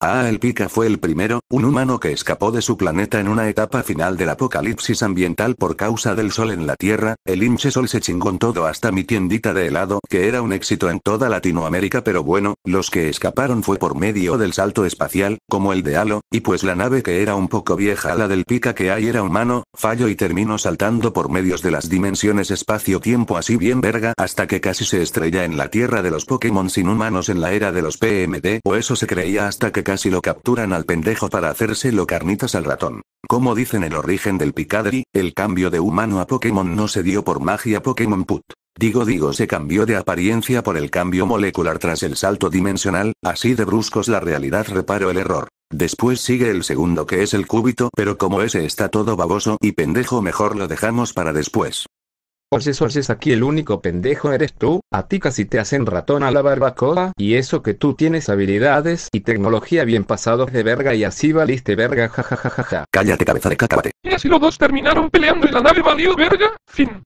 Ah, el Pika fue el primero, un humano que escapó de su planeta en una etapa final del apocalipsis ambiental por causa del sol en la Tierra, el hinche sol se chingó todo hasta mi tiendita de helado, que era un éxito en toda Latinoamérica pero bueno, los que escaparon fue por medio del salto espacial, como el de Halo, y pues la nave que era un poco vieja la del Pika que hay era humano, fallo y terminó saltando por medios de las dimensiones espacio-tiempo así bien verga hasta que casi se estrella en la Tierra de los Pokémon sin humanos en la era de los PMD, o eso se creía hasta que casi lo capturan al pendejo para hacérselo carnitas al ratón. Como dicen el origen del Picadry, el cambio de humano a Pokémon no se dio por magia Pokémon Put. Digo digo se cambió de apariencia por el cambio molecular tras el salto dimensional, así de bruscos la realidad reparo el error. Después sigue el segundo que es el cúbito pero como ese está todo baboso y pendejo mejor lo dejamos para después. Orses Orses aquí el único pendejo eres tú, a ti casi te hacen ratón a la barbacoa, y eso que tú tienes habilidades y tecnología bien pasados de verga y así valiste verga jajajaja. Cállate cabeza de cacahuate. Y así los dos terminaron peleando y la nave valió verga. Fin.